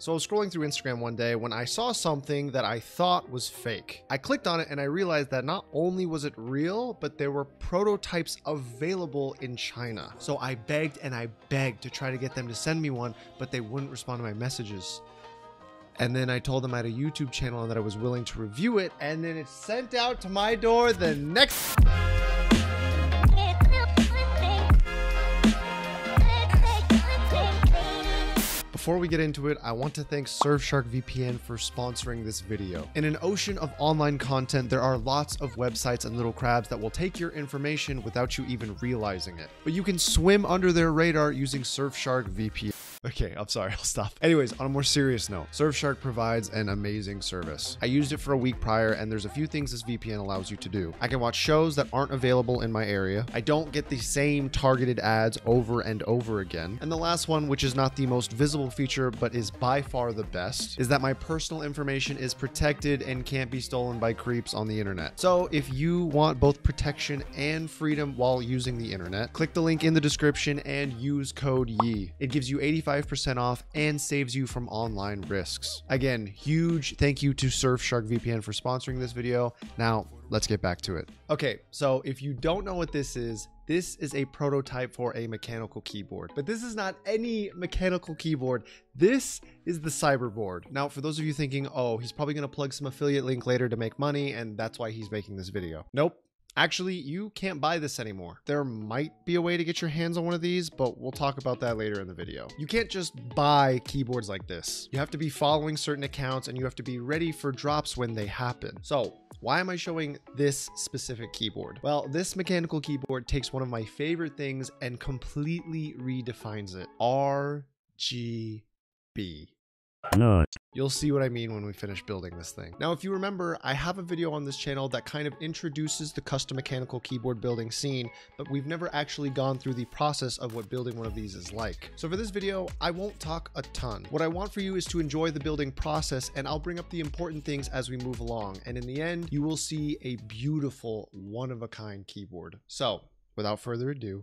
So I was scrolling through Instagram one day when I saw something that I thought was fake. I clicked on it and I realized that not only was it real, but there were prototypes available in China. So I begged and I begged to try to get them to send me one, but they wouldn't respond to my messages. And then I told them I had a YouTube channel and that I was willing to review it, and then it's sent out to my door the next Before we get into it, I want to thank Surfshark VPN for sponsoring this video. In an ocean of online content, there are lots of websites and little crabs that will take your information without you even realizing it. But you can swim under their radar using Surfshark VPN. Okay, I'm sorry, I'll stop. Anyways, on a more serious note, Surfshark provides an amazing service. I used it for a week prior, and there's a few things this VPN allows you to do. I can watch shows that aren't available in my area. I don't get the same targeted ads over and over again. And the last one, which is not the most visible feature, but is by far the best, is that my personal information is protected and can't be stolen by creeps on the internet. So if you want both protection and freedom while using the internet, click the link in the description and use code YEE. It gives you 85 percent off and saves you from online risks. Again, huge thank you to Surfshark VPN for sponsoring this video. Now, let's get back to it. Okay, so if you don't know what this is, this is a prototype for a mechanical keyboard. But this is not any mechanical keyboard. This is the Cyberboard. Now, for those of you thinking, oh, he's probably going to plug some affiliate link later to make money, and that's why he's making this video. Nope. Actually, you can't buy this anymore. There might be a way to get your hands on one of these, but we'll talk about that later in the video. You can't just buy keyboards like this. You have to be following certain accounts and you have to be ready for drops when they happen. So why am I showing this specific keyboard? Well, this mechanical keyboard takes one of my favorite things and completely redefines it. RGB. Nut. You'll see what I mean when we finish building this thing. Now, if you remember, I have a video on this channel that kind of introduces the custom mechanical keyboard building scene, but we've never actually gone through the process of what building one of these is like. So for this video, I won't talk a ton. What I want for you is to enjoy the building process and I'll bring up the important things as we move along. And in the end, you will see a beautiful one-of-a-kind keyboard. So without further ado,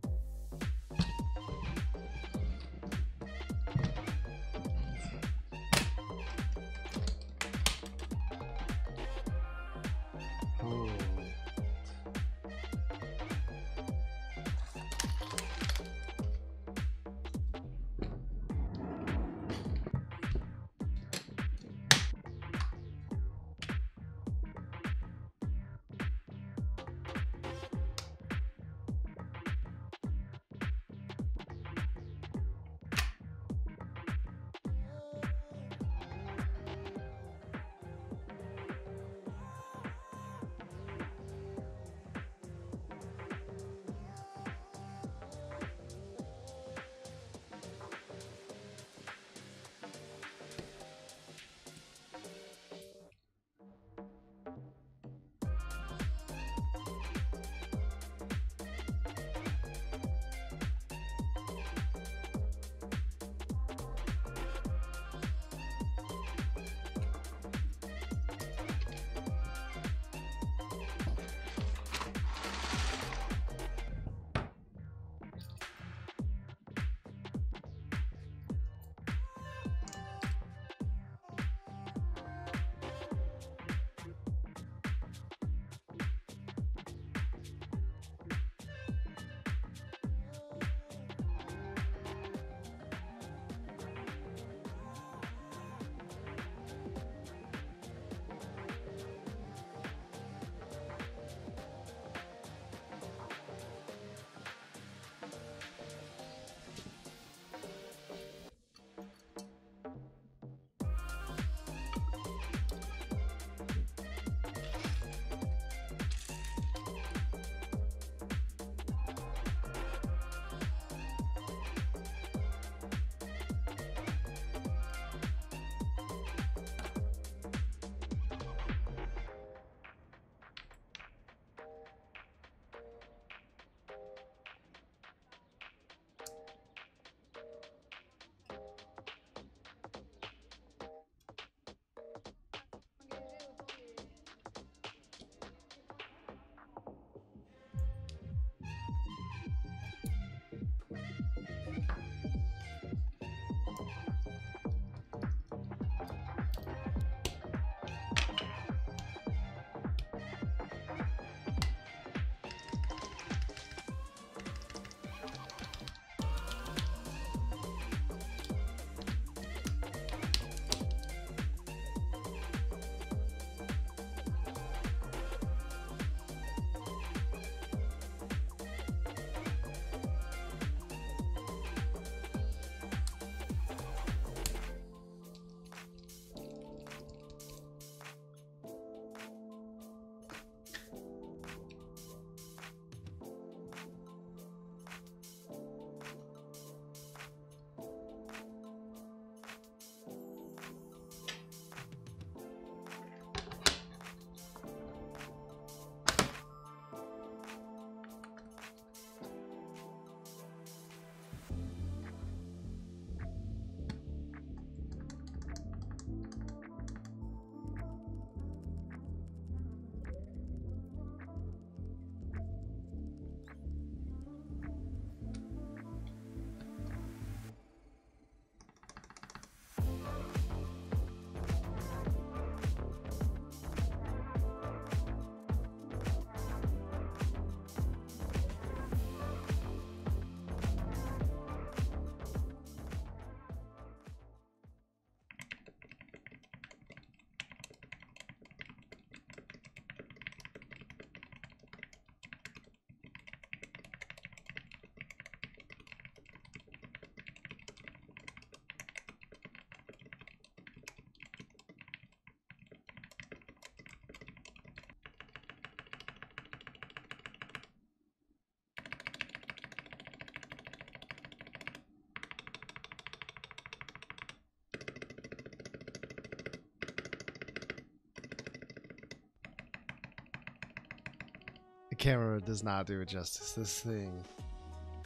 camera does not do it justice. This thing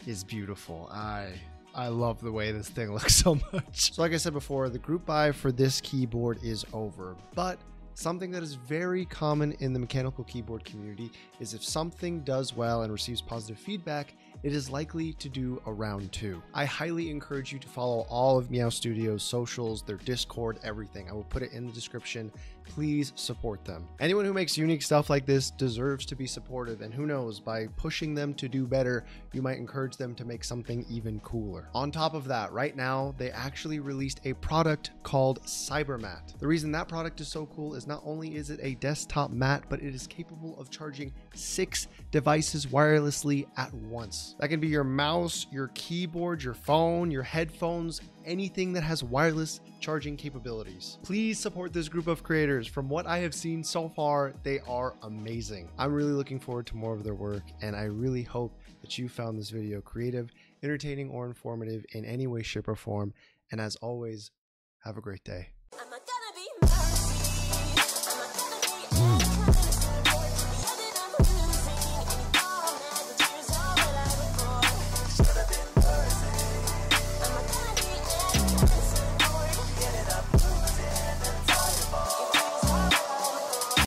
is beautiful. I I love the way this thing looks so much. So like I said before, the group buy for this keyboard is over, but Something that is very common in the mechanical keyboard community is if something does well and receives positive feedback, it is likely to do a round two. I highly encourage you to follow all of Miao Studios' socials, their Discord, everything. I will put it in the description. Please support them. Anyone who makes unique stuff like this deserves to be supportive, and who knows, by pushing them to do better, you might encourage them to make something even cooler. On top of that, right now, they actually released a product called Cybermat. The reason that product is so cool is not only is it a desktop mat, but it is capable of charging six devices wirelessly at once. That can be your mouse, your keyboard, your phone, your headphones, anything that has wireless charging capabilities. Please support this group of creators. From what I have seen so far, they are amazing. I'm really looking forward to more of their work, and I really hope that you found this video creative, entertaining, or informative in any way, shape, or form. And as always, have a great day.